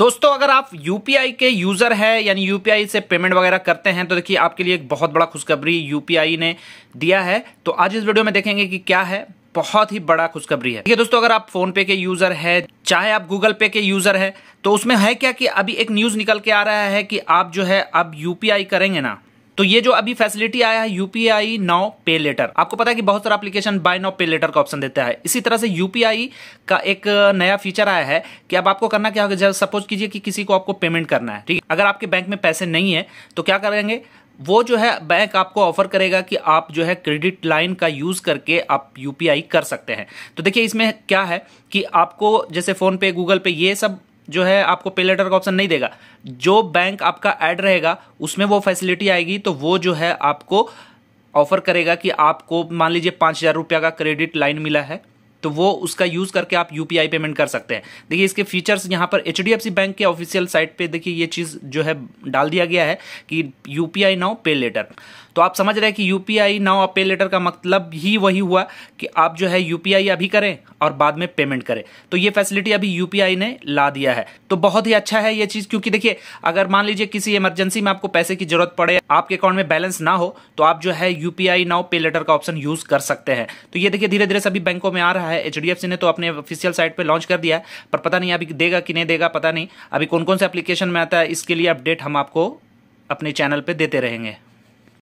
दोस्तों, अगर आप यूपीआई के यूज़र है, यानी यूपीआई से पेमेंट वगैरह करते हैं तो देखिए आपके लिए एक बहुत बड़ा खुशखबरी यूपीआई ने दिया है। तो आज इस वीडियो में देखेंगे कि क्या है, बहुत ही बड़ा खुशखबरी है। दोस्तों, अगर आप फ़ोन पे के यूज़र है, चाहे आप गूगल पे के यूज़र है तो उसमें है क्या कि अभी एक न्यूज़ निकल के आ रहा है कि आप जो है, अब यूपीआई करेंगे ना? तो ये जो अभी फैसिलिटी आया है यूपीआई नाउ पे लेटर आपको पता है कि बहुत सारा application buy now pay later का ऑप्शन देता है। इसी तरह से यूपीआई का एक नया फीचर आया है कि अब आपको करना क्या होगा सपोज़ कीजिए कि किसी को आपको पेमेंट करना है, ठीक है? अगर आपके बैंक में पैसे नहीं है तो क्या करेंगे? वो जो है बैंक आपको ऑफ़र करेगा कि आप जो है क्रेडिट लाइन का यूज़ करके आप यूपीआई कर सकते हैं। तो देखिए इसमें क्या है कि आपको जैसे फ़ोन पे गूगल पे ये सब जो है आपको पे लेटर का ऑप्शन नहीं देगा। जो बैंक आपका ऐड रहेगा, उसमें वो फैसिलिटी आएगी तो वो जो है आपको ऑफ़र करेगा कि आपको मान लीजिए पाँच हज़ार रुपया का क्रेडिट लाइन मिला है। तो वो उसका यूज़ करके आप यूपीआई पेमेंट कर सकते हैं। देखिए, इसके फीचर्स यहाँ पर एचडीएफसी बैंक के ऑफिशियल साइट पे देखिए, ये चीज़ जो है डाल दिया गया है कि यूपीआई नाउ पे लेटर तो आप समझ रहे हैं कि यूपीआई नाउ पे लेटर का मतलब ही वही हुआ कि आप जो है यूपीआई अभी करें और बाद में पेमेंट करें। तो ये फैसिलिटी अभी यूपीआई ने ला दिया है। तो बहुत ही अच्छा है ये चीज़, क्योंकि देखिए, अगर मान लीजिए किसी इमरजेंसी में आपको पैसे की ज़रूरत पड़े, आपके अकाउंट में बैलेंस ना हो तो आप जो है यूपीआई नाउ पे लेटर का ऑप्शन यूज़ कर सकते हैं। तो ये देखिए धीरे धीरे सभी बैंकों में आ रहा है एच ने तो अपने ऑफिशियल साइट पर लॉन्च कर दिया है, पर पता नहीं अभी देगा कि नहीं देगा, पता नहीं। अभी कौन कौन से एप्लीकेशन में आता है, इसके लिए अपडेट हम आपको अपने चैनल पर देते रहेंगे।